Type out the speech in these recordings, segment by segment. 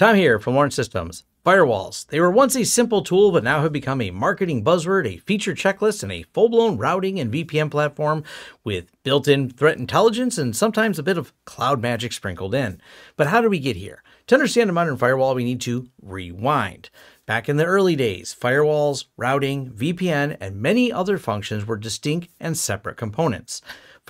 Tom here from Lawrence Systems. Firewalls. They were once a simple tool, but now have become a marketing buzzword, a feature checklist, and a full blown routing and VPN platform with built in threat intelligence and sometimes a bit of cloud magic sprinkled in. But how did we get here? To understand a modern firewall, we need to rewind. Back in the early days, firewalls, routing, VPN, and many other functions were distinct and separate components.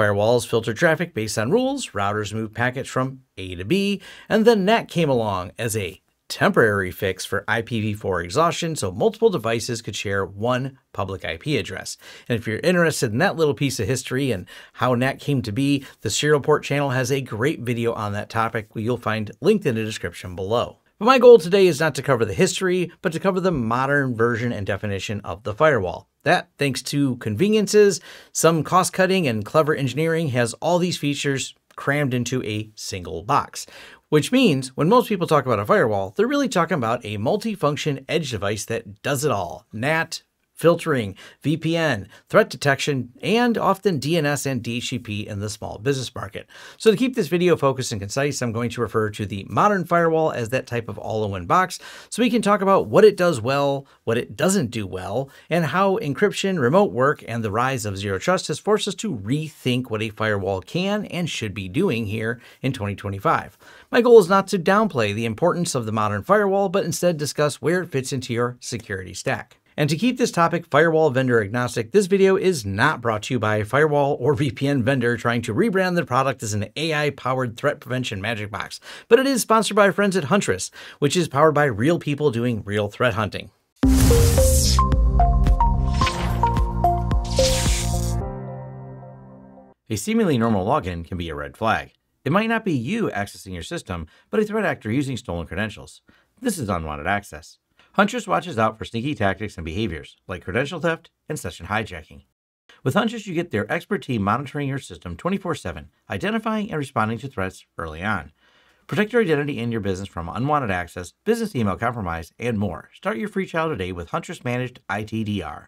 Firewalls filter traffic based on rules, routers move packets from A to B, and then NAT came along as a temporary fix for IPv4 exhaustion so multiple devices could share one public IP address. And if you're interested in that little piece of history and how NAT came to be, the Serial Port channel has a great video on that topic you'll find linked in the description below. But my goal today is not to cover the history, but to cover the modern version and definition of the firewall. That, thanks to conveniences, some cost cutting, and clever engineering, has all these features crammed into a single box. Which means when most people talk about a firewall, they're really talking about a multi-function edge device that does it all. NAT, filtering, VPN, threat detection, and often DNS and DHCP in the small business market. So to keep this video focused and concise, I'm going to refer to the modern firewall as that type of all-in-one box so we can talk about what it does well, what it doesn't do well, and how encryption, remote work, and the rise of zero trust has forced us to rethink what a firewall can and should be doing here in 2025. My goal is not to downplay the importance of the modern firewall, but instead discuss where it fits into your security stack. And to keep this topic firewall vendor agnostic, this video is not brought to you by a firewall or VPN vendor trying to rebrand their product as an AI-powered threat prevention magic box, but it is sponsored by friends at Huntress, which is powered by real people doing real threat hunting. A seemingly normal login can be a red flag. It might not be you accessing your system, but a threat actor using stolen credentials. This is unwanted access. Huntress watches out for sneaky tactics and behaviors, like credential theft and session hijacking. With Huntress, you get their expert team monitoring your system 24 7, identifying and responding to threats early on. Protect your identity and your business from unwanted access, business email compromise, and more. Start your free trial today with Huntress Managed ITDR.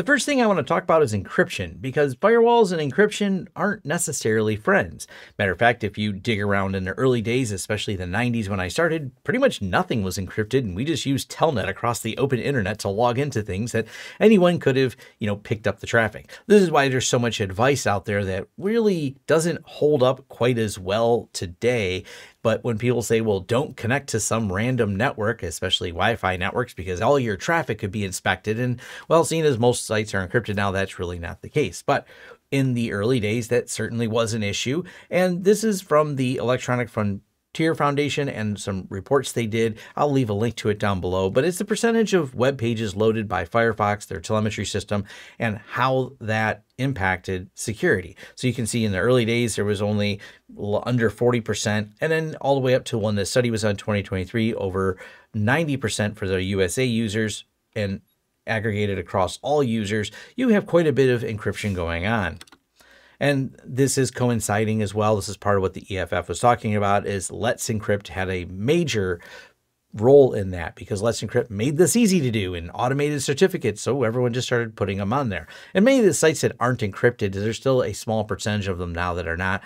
The first thing I want to talk about is encryption, because firewalls and encryption aren't necessarily friends. Matter of fact, if you dig around in the early days, especially the 90s when I started, pretty much nothing was encrypted, and we just used Telnet across the open internet to log into things that anyone could have, you know, picked up the traffic. This is why there's so much advice out there that really doesn't hold up quite as well today but when people say, well, don't connect to some random network, especially Wi Fi networks, because all your traffic could be inspected. And well, seeing as most sites are encrypted now, that's really not the case. But in the early days, that certainly was an issue. And this is from the Electronic Frontier Tier Foundation and some reports they did. I'll leave a link to it down below, but it's the percentage of web pages loaded by Firefox, their telemetry system, and how that impacted security. So you can see in the early days, there was only under 40%, and then all the way up to when the study was on 2023, over 90% for the USA users and aggregated across all users, you have quite a bit of encryption going on. And this is coinciding as well. This is part of what the EFF was talking about is Let's Encrypt had a major role in that because Let's Encrypt made this easy to do and automated certificates. So everyone just started putting them on there. And many of the sites that aren't encrypted, there's still a small percentage of them now that are not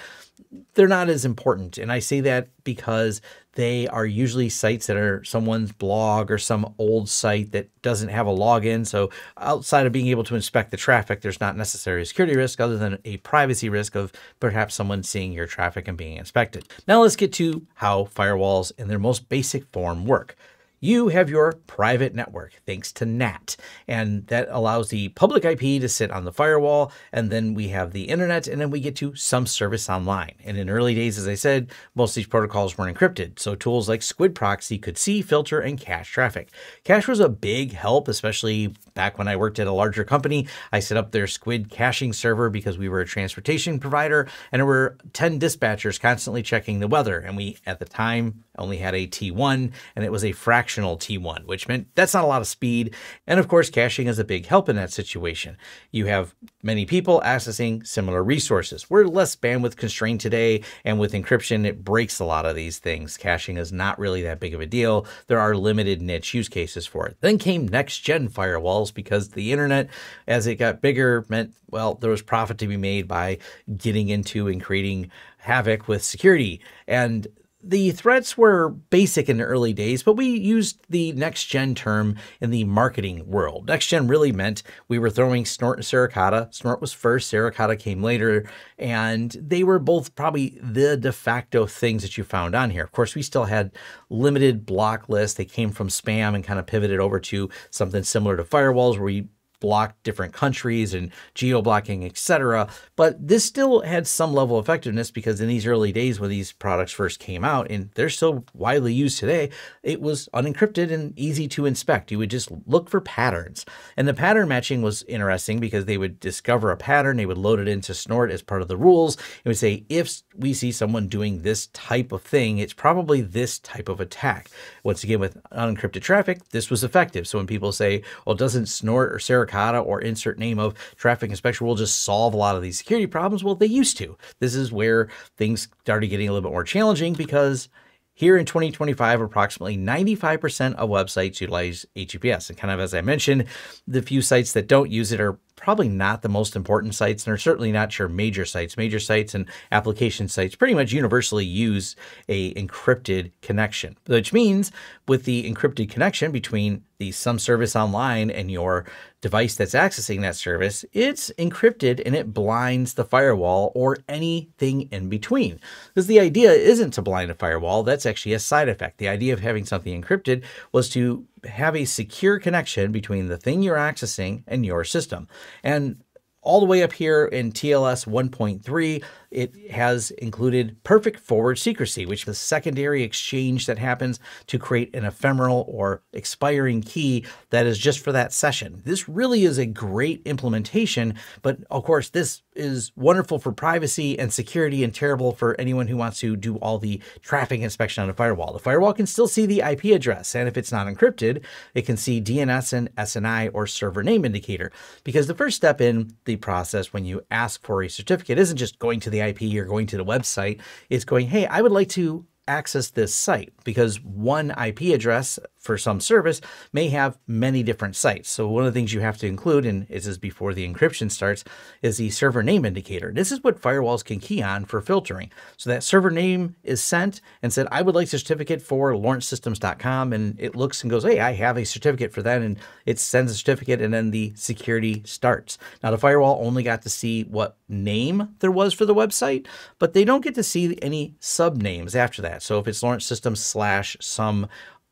they're not as important. And I say that because they are usually sites that are someone's blog or some old site that doesn't have a login. So outside of being able to inspect the traffic, there's not necessarily a security risk other than a privacy risk of perhaps someone seeing your traffic and being inspected. Now let's get to how firewalls in their most basic form work you have your private network thanks to NAT. And that allows the public IP to sit on the firewall. And then we have the internet, and then we get to some service online. And in early days, as I said, most of these protocols weren't encrypted. So tools like Squid Proxy could see, filter, and cache traffic. Cache was a big help, especially back when I worked at a larger company. I set up their Squid caching server because we were a transportation provider, and there were 10 dispatchers constantly checking the weather. And we, at the time, only had a T1, and it was a fractional T1, which meant that's not a lot of speed. And of course, caching is a big help in that situation. You have many people accessing similar resources. We're less bandwidth constrained today, and with encryption, it breaks a lot of these things. Caching is not really that big of a deal. There are limited niche use cases for it. Then came next gen firewalls because the internet, as it got bigger, meant, well, there was profit to be made by getting into and creating havoc with security. And the threats were basic in the early days, but we used the next gen term in the marketing world. Next gen really meant we were throwing Snort and Suricata. Snort was first, Suricata came later, and they were both probably the de facto things that you found on here. Of course, we still had limited block lists. They came from spam and kind of pivoted over to something similar to firewalls where we blocked different countries and geo blocking, etc. But this still had some level of effectiveness because in these early days when these products first came out, and they're still widely used today, it was unencrypted and easy to inspect. You would just look for patterns. And the pattern matching was interesting because they would discover a pattern, they would load it into Snort as part of the rules. It would say, if we see someone doing this type of thing, it's probably this type of attack. Once again, with unencrypted traffic, this was effective. So when people say, well, doesn't Snort or Sarah or insert name of traffic inspection will just solve a lot of these security problems. Well, they used to. This is where things started getting a little bit more challenging because here in 2025, approximately 95% of websites utilize HTTPS. And kind of as I mentioned, the few sites that don't use it are probably not the most important sites and are certainly not your major sites. Major sites and application sites pretty much universally use a encrypted connection, which means with the encrypted connection between the some service online and your device that's accessing that service, it's encrypted and it blinds the firewall or anything in between. Because the idea isn't to blind a firewall, that's actually a side effect. The idea of having something encrypted was to have a secure connection between the thing you're accessing and your system. And all the way up here in TLS 1.3, it has included perfect forward secrecy, which is the secondary exchange that happens to create an ephemeral or expiring key that is just for that session. This really is a great implementation, but of course, this is wonderful for privacy and security and terrible for anyone who wants to do all the traffic inspection on a firewall. The firewall can still see the IP address, and if it's not encrypted, it can see DNS and SNI or server name indicator. Because the first step in the process when you ask for a certificate isn't just going to the IP or going to the website, it's going, hey, I would like to access this site because one IP address for some service may have many different sites. So one of the things you have to include, and this is before the encryption starts, is the server name indicator. This is what firewalls can key on for filtering. So that server name is sent and said, I would like certificate for lawrencesystems.com. And it looks and goes, hey, I have a certificate for that. And it sends a certificate and then the security starts. Now the firewall only got to see what name there was for the website, but they don't get to see any sub names after that. So if it's Lawrence Systems slash some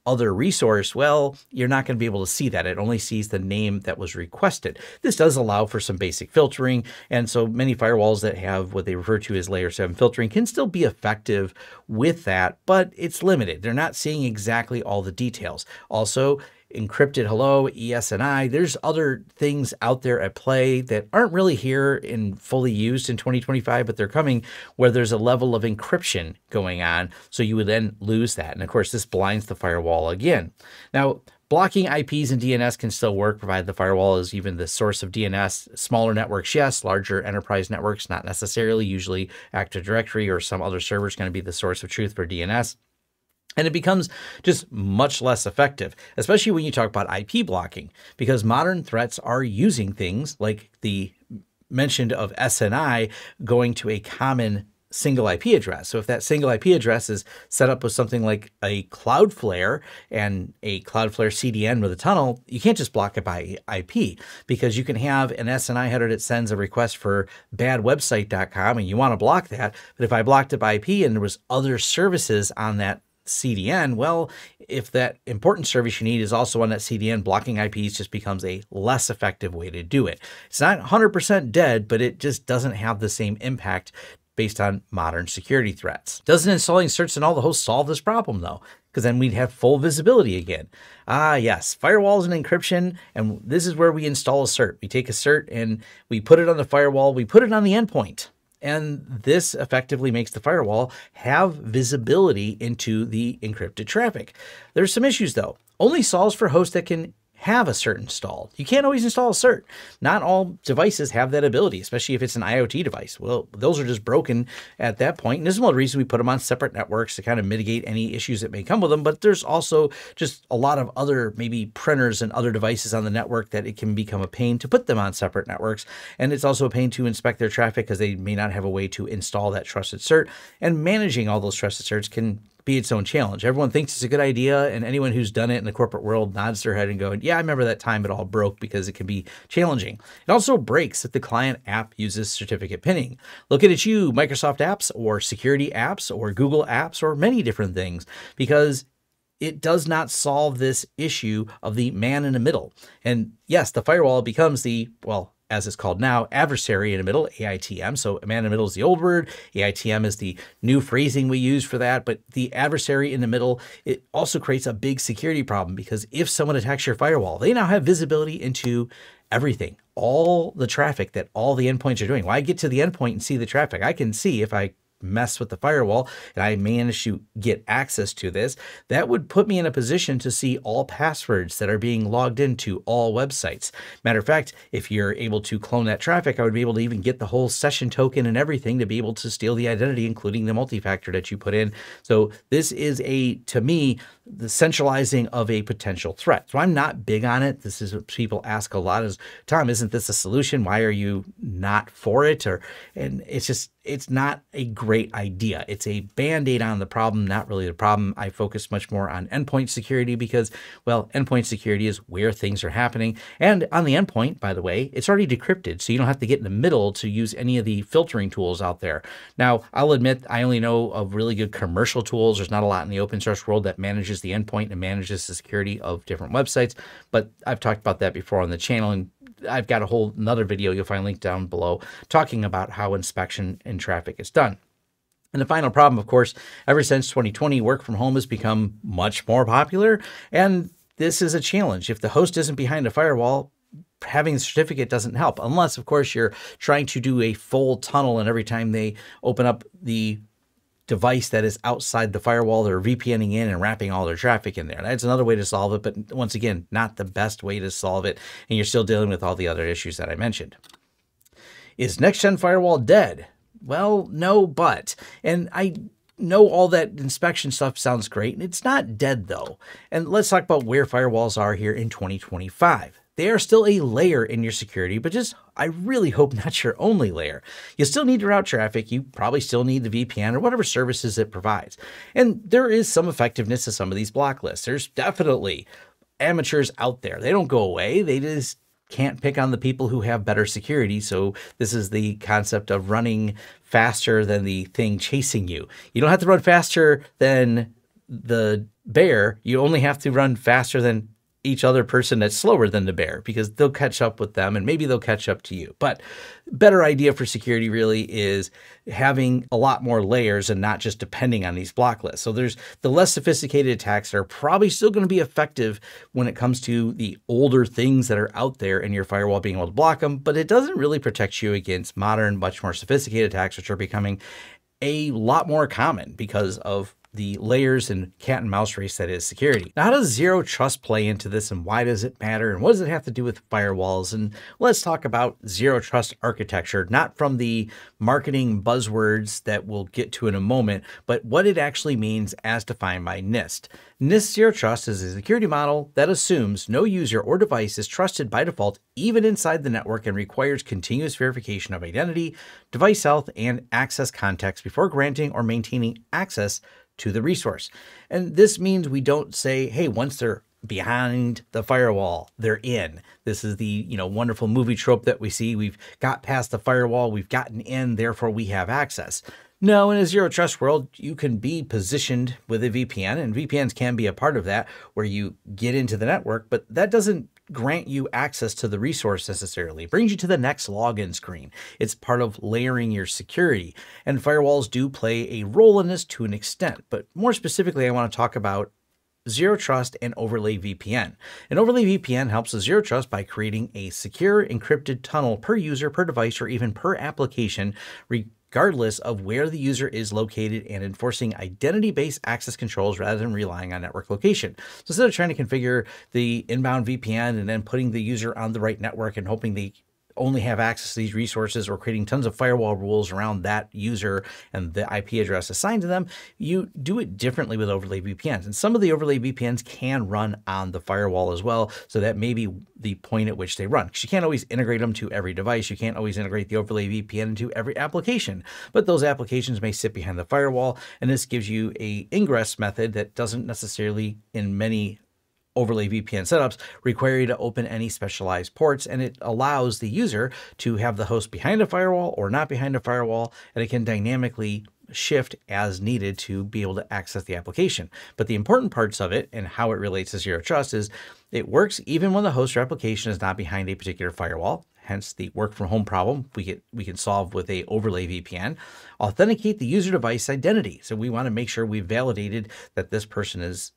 other resource, well, you're not going to be able to see that. It only sees the name that was requested. This does allow for some basic filtering, and so many firewalls that have what they refer to as layer 7 filtering can still be effective with that, but it's limited. They're not seeing exactly all the details. Also, encrypted hello, ESNI. There's other things out there at play that aren't really here and fully used in 2025, but they're coming where there's a level of encryption going on. So you would then lose that. And of course, this blinds the firewall again. Now, Blocking IPs and DNS can still work, provided the firewall is even the source of DNS. Smaller networks, yes. Larger enterprise networks, not necessarily. Usually Active Directory or some other server is going to be the source of truth for DNS. And it becomes just much less effective, especially when you talk about IP blocking, because modern threats are using things like the mentioned of SNI going to a common single IP address. So if that single IP address is set up with something like a Cloudflare and a Cloudflare CDN with a tunnel, you can't just block it by IP because you can have an SNI header that sends a request for badwebsite.com and you want to block that. But if I blocked it by IP and there was other services on that CDN, well, if that important service you need is also on that CDN, blocking IPs just becomes a less effective way to do it. It's not 100% dead, but it just doesn't have the same impact based on modern security threats. Doesn't installing certs in all the hosts solve this problem though? Because then we'd have full visibility again. Ah, yes, firewalls and encryption, and this is where we install a cert. We take a cert and we put it on the firewall, we put it on the endpoint. And this effectively makes the firewall have visibility into the encrypted traffic. There's some issues though. Only solves for hosts that can have a cert installed. You can't always install a cert. Not all devices have that ability, especially if it's an IoT device. Well, those are just broken at that point. And this is one of the reasons we put them on separate networks to kind of mitigate any issues that may come with them. But there's also just a lot of other maybe printers and other devices on the network that it can become a pain to put them on separate networks. And it's also a pain to inspect their traffic because they may not have a way to install that trusted cert. And managing all those trusted certs can be its own challenge. Everyone thinks it's a good idea, and anyone who's done it in the corporate world nods their head and going, "Yeah, I remember that time it all broke because it can be challenging." It also breaks if the client app uses certificate pinning. Look at it, you Microsoft apps or security apps or Google apps or many different things because it does not solve this issue of the man in the middle. And yes, the firewall becomes the well as it's called now, adversary in the middle, AITM. So man in the middle is the old word. AITM is the new phrasing we use for that. But the adversary in the middle, it also creates a big security problem because if someone attacks your firewall, they now have visibility into everything, all the traffic that all the endpoints are doing. Why well, get to the endpoint and see the traffic? I can see if I mess with the firewall and I manage to get access to this, that would put me in a position to see all passwords that are being logged into all websites. Matter of fact, if you're able to clone that traffic, I would be able to even get the whole session token and everything to be able to steal the identity, including the multi-factor that you put in. So this is a, to me, the centralizing of a potential threat. So I'm not big on it. This is what people ask a lot is, Tom, isn't this a solution? Why are you not for it? Or, and it's just, it's not a great idea. It's a band aid on the problem, not really the problem. I focus much more on endpoint security because, well, endpoint security is where things are happening. And on the endpoint, by the way, it's already decrypted. So you don't have to get in the middle to use any of the filtering tools out there. Now, I'll admit I only know of really good commercial tools. There's not a lot in the open source world that manages the endpoint and manages the security of different websites. But I've talked about that before on the channel and I've got a whole another video you'll find linked down below talking about how inspection in traffic is done. And the final problem, of course, ever since 2020, work from home has become much more popular. And this is a challenge. If the host isn't behind a firewall, having a certificate doesn't help, unless, of course, you're trying to do a full tunnel and every time they open up the device that is outside the firewall. They're VPNing in and wrapping all their traffic in there. That's another way to solve it, but once again, not the best way to solve it. And you're still dealing with all the other issues that I mentioned. Is next gen firewall dead? Well, no, but. And I know all that inspection stuff sounds great. And it's not dead though. And let's talk about where firewalls are here in 2025. They are still a layer in your security, but just I really hope not your only layer. You still need to route traffic. You probably still need the VPN or whatever services it provides. And there is some effectiveness to some of these block lists. There's definitely amateurs out there. They don't go away. They just can't pick on the people who have better security. So this is the concept of running faster than the thing chasing you. You don't have to run faster than the bear. You only have to run faster than each other person that's slower than the bear because they'll catch up with them and maybe they'll catch up to you. But better idea for security really is having a lot more layers and not just depending on these block lists. So there's the less sophisticated attacks that are probably still going to be effective when it comes to the older things that are out there in your firewall being able to block them, but it doesn't really protect you against modern, much more sophisticated attacks, which are becoming a lot more common because of the layers and cat and mouse race that is security. Now, how does zero trust play into this and why does it matter and what does it have to do with firewalls? And let's talk about zero trust architecture, not from the marketing buzzwords that we'll get to in a moment, but what it actually means as defined by NIST. NIST Zero Trust is a security model that assumes no user or device is trusted by default, even inside the network, and requires continuous verification of identity, device health, and access context before granting or maintaining access to the resource. And this means we don't say, hey, once they're behind the firewall, they're in. This is the, you know, wonderful movie trope that we see. We've got past the firewall, we've gotten in, therefore we have access. No, in a zero trust world, you can be positioned with a VPN, and VPNs can be a part of that where you get into the network, but that doesn't grant you access to the resource necessarily. It brings you to the next login screen. It's part of layering your security. And firewalls do play a role in this to an extent. But more specifically, I want to talk about Zero Trust and Overlay VPN. An Overlay VPN helps with Zero Trust by creating a secure encrypted tunnel per user, per device, or even per application, regardless of where the user is located and enforcing identity-based access controls rather than relying on network location. So instead of trying to configure the inbound VPN and then putting the user on the right network and hoping they only have access to these resources or creating tons of firewall rules around that user and the IP address assigned to them, you do it differently with overlay VPNs. And some of the overlay VPNs can run on the firewall as well. So that may be the point at which they run. Because you can't always integrate them to every device. You can't always integrate the overlay VPN into every application. But those applications may sit behind the firewall. And this gives you a ingress method that doesn't necessarily in many overlay VPN setups require you to open any specialized ports and it allows the user to have the host behind a firewall or not behind a firewall and it can dynamically shift as needed to be able to access the application. But the important parts of it and how it relates to zero trust is it works even when the host or application is not behind a particular firewall. Hence the work from home problem we get we can solve with a overlay VPN. Authenticate the user device identity. So we want to make sure we've validated that this person is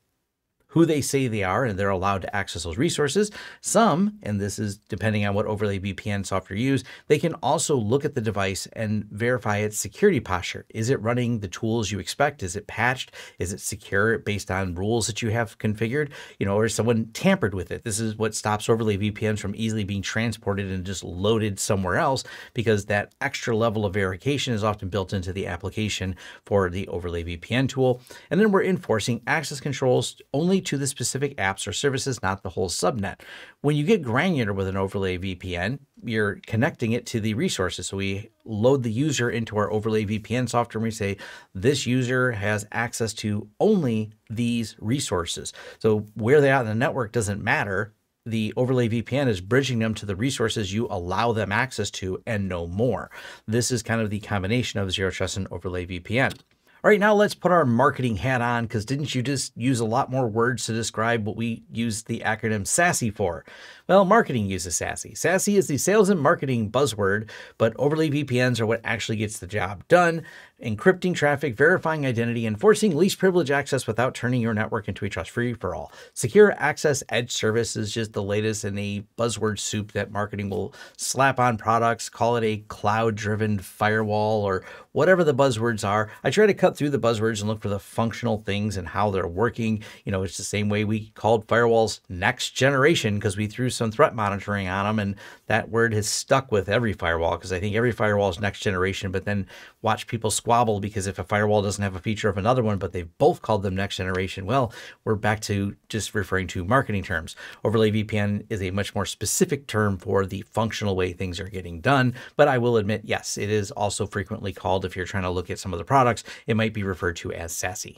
who they say they are and they're allowed to access those resources. Some, and this is depending on what overlay VPN software you use, they can also look at the device and verify its security posture. Is it running the tools you expect? Is it patched? Is it secure based on rules that you have configured? You know, or is someone tampered with it? This is what stops overlay VPNs from easily being transported and just loaded somewhere else because that extra level of verification is often built into the application for the overlay VPN tool. And then we're enforcing access controls only to the specific apps or services, not the whole subnet. When you get granular with an overlay VPN, you're connecting it to the resources. So we load the user into our overlay VPN software and we say, this user has access to only these resources. So where they are in the network doesn't matter the overlay VPN is bridging them to the resources you allow them access to and no more. This is kind of the combination of Zero Trust and overlay VPN. All right, now let's put our marketing hat on because didn't you just use a lot more words to describe what we use the acronym SASE for? Well, marketing uses SASE. SASE is the sales and marketing buzzword, but overlay VPNs are what actually gets the job done encrypting traffic, verifying identity, enforcing least privilege access without turning your network into a trust free for all. Secure access edge service is just the latest in a buzzword soup that marketing will slap on products, call it a cloud driven firewall or whatever the buzzwords are. I try to cut through the buzzwords and look for the functional things and how they're working. You know, it's the same way we called firewalls next generation because we threw some threat monitoring on them and that word has stuck with every firewall because I think every firewall is next generation, but then watch people squabble because if a firewall doesn't have a feature of another one, but they've both called them next generation, well, we're back to just referring to marketing terms. Overlay VPN is a much more specific term for the functional way things are getting done. But I will admit, yes, it is also frequently called, if you're trying to look at some of the products, it might be referred to as SASE.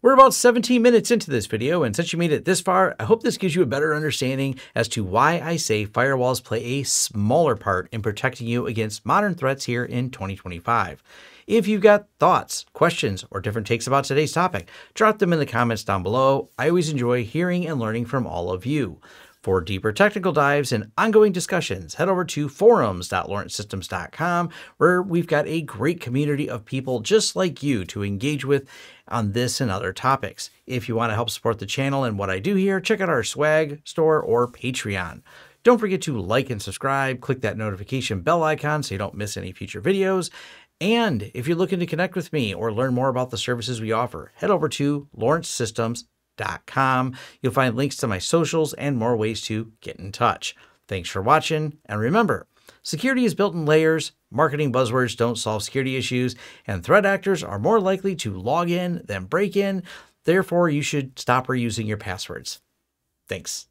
We're about 17 minutes into this video, and since you made it this far, I hope this gives you a better understanding as to why I say firewalls play a smaller part in protecting you against modern threats here in 2025. If you've got thoughts, questions, or different takes about today's topic, drop them in the comments down below. I always enjoy hearing and learning from all of you. For deeper technical dives and ongoing discussions, head over to forums.lawrencesystems.com, where we've got a great community of people just like you to engage with on this and other topics. If you want to help support the channel and what I do here, check out our swag store or Patreon. Don't forget to like and subscribe, click that notification bell icon so you don't miss any future videos. And if you're looking to connect with me or learn more about the services we offer, head over to lawrencesystems.com. You'll find links to my socials and more ways to get in touch. Thanks for watching, and remember, security is built in layers, marketing buzzwords don't solve security issues, and threat actors are more likely to log in than break in. Therefore, you should stop reusing your passwords. Thanks.